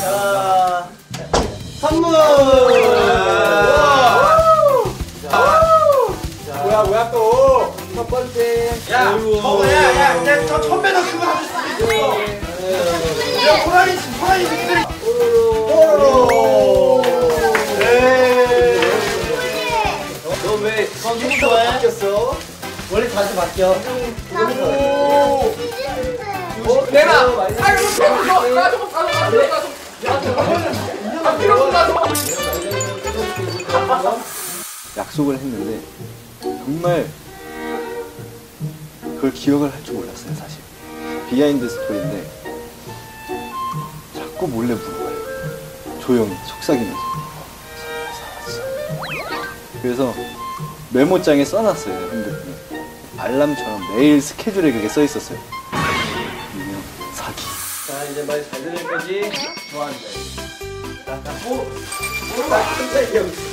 자, 선물! 뭐야 뭐야 또? 첫 번째. 야, 저거 야, 야, 야, 저 천배도 그거 사줄 수도 있어. 야, 호랑이, 호랑이 새끼들이. 뽀로로. 네. 너왜 선물 좋아해? 바뀌었어? 원래 자주 바뀌어. 오. 어, 내가 아이고 저 나좀 가져 가져 가져 아 필요 없어 가져 약속을 했는데 정말 그걸 기억을 할 줄 몰랐어요 사실. 비하인드 스토리인데 자꾸 몰래 물어봐요. 조용히 속삭이면서. 그래서 메모장에 써놨어요 핸드폰에. 알람처럼 매일 스케줄에 그게 써 있었어요. 유명 사기 자, 이제 말 잘 들을 거지? 좋아한다. 자, 자, 뽀, 뽀로로 깜짝이야.